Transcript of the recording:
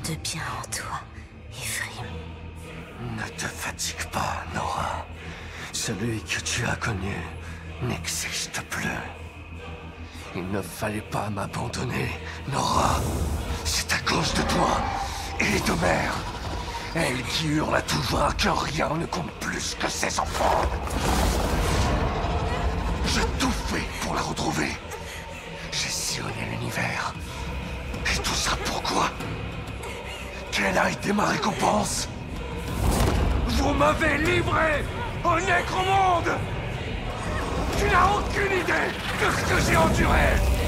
de bien en toi, Ephraim. Ne te fatigue pas, Nora. Celui que tu as connu n'existe plus. Il ne fallait pas m'abandonner, Nora. C'est à cause de toi et de mère. Elle qui hurle à tout va que rien ne compte plus que ses enfants. J'ai tout fait pour la retrouver. J'ai sillonné l'univers. Et tout ça Quelle a été ma récompense. Vous m'avez livré au nécromonde. Tu n'as aucune idée de ce que j'ai enduré